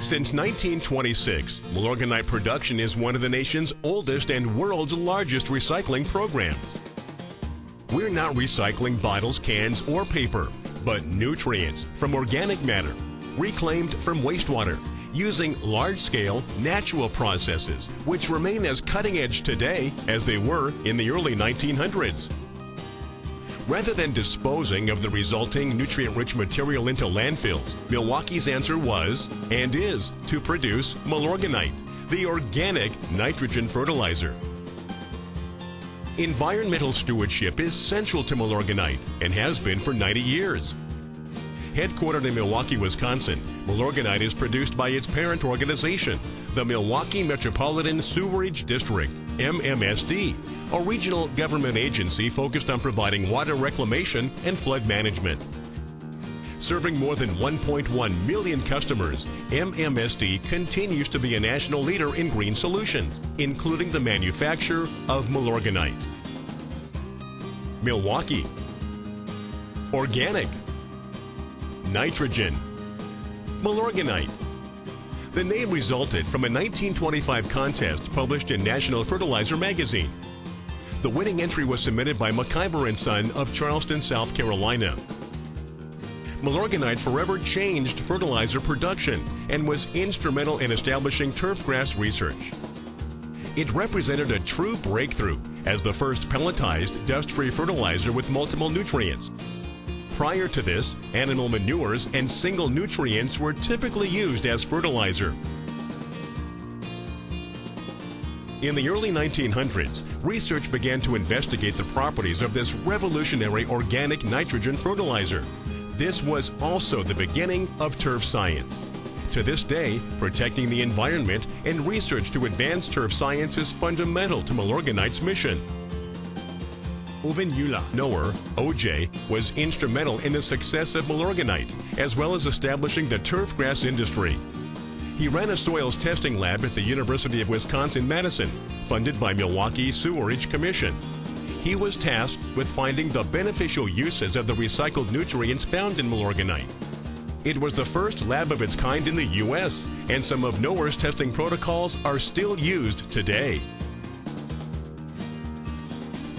Since 1926, Milorganite production is one of the nation's oldest and world's largest recycling programs. We're not recycling bottles, cans, or paper, but nutrients from organic matter, reclaimed from wastewater, using large scale, natural processes, which remain as cutting edge today as they were in the early 1900s. Rather than disposing of the resulting nutrient rich material into landfills, Milwaukee's answer was and is to produce Milorganite, the organic nitrogen fertilizer. Environmental stewardship is central to Milorganite and has been for 90 years. Headquartered in Milwaukee, Wisconsin, Milorganite is produced by its parent organization, the Milwaukee Metropolitan Sewerage District, MMSD, a regional government agency focused on providing water reclamation and flood management. Serving more than 1.1 million customers, MMSD continues to be a national leader in green solutions, including the manufacture of Milorganite. Milwaukee. Organic. Nitrogen. Milorganite. The name resulted from a 1925 contest published in National Fertilizer magazine. The winning entry was submitted by McIver and Son of Charleston, South Carolina. Milorganite forever changed fertilizer production and was instrumental in establishing turfgrass research. It represented a true breakthrough as the first pelletized, dust-free fertilizer with multiple nutrients. Prior to this, animal manures and single nutrients were typically used as fertilizer. In the early 1900s, research began to investigate the properties of this revolutionary organic nitrogen fertilizer. This was also the beginning of turf science. To this day, protecting the environment and research to advance turf science is fundamental to Milorganite's mission. Oyvind Juul Noer, OJ, was instrumental in the success of Milorganite, as well as establishing the turf grass industry. He ran a soils testing lab at the University of Wisconsin-Madison, funded by Milwaukee Sewerage Commission. He was tasked with finding the beneficial uses of the recycled nutrients found in Milorganite. It was the first lab of its kind in the U.S., and some of Noer's testing protocols are still used today.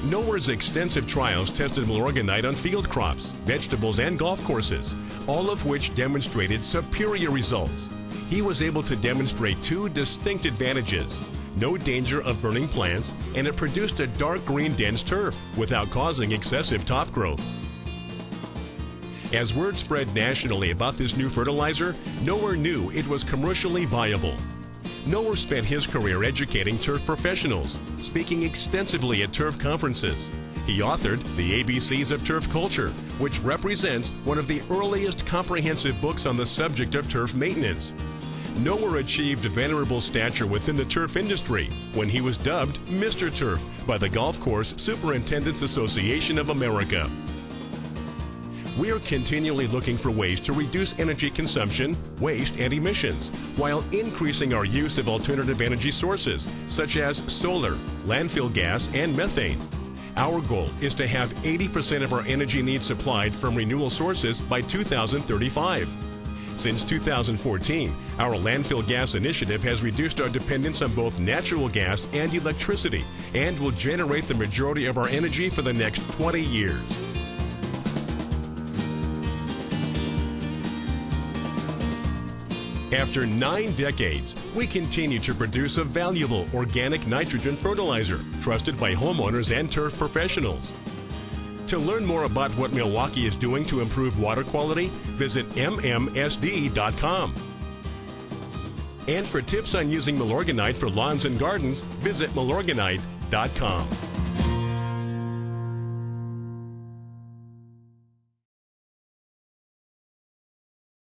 Noer's extensive trials tested Milorganite on field crops, vegetables, and golf courses, all of which demonstrated superior results he was able to demonstrate two distinct advantages no danger of burning plants, and it produced a dark green dense turf without causing excessive top growth. As word spread nationally about this new fertilizer, Noer knew it was commercially viable. Noer spent his career educating turf professionals, speaking extensively at turf conferences. He authored The ABCs of Turf Culture, which represents one of the earliest comprehensive books on the subject of turf maintenance. Noer achieved venerable stature within the turf industry when he was dubbed Mr. Turf by the Golf Course Superintendents Association of America. We are continually looking for ways to reduce energy consumption, waste, and emissions while increasing our use of alternative energy sources such as solar, landfill gas, and methane. Our goal is to have 80% of our energy needs supplied from renewable sources by 2035. Since 2014, our landfill gas initiative has reduced our dependence on both natural gas and electricity and will generate the majority of our energy for the next 20 years. After nine decades, we continue to produce a valuable organic nitrogen fertilizer trusted by homeowners and turf professionals. To learn more about what Milwaukee is doing to improve water quality, visit mmsd.com. And for tips on using Milorganite for lawns and gardens, visit milorganite.com.